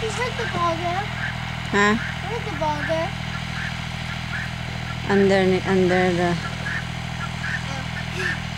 the ball there. Huh? Where's the ball there? Under, under the... Oh.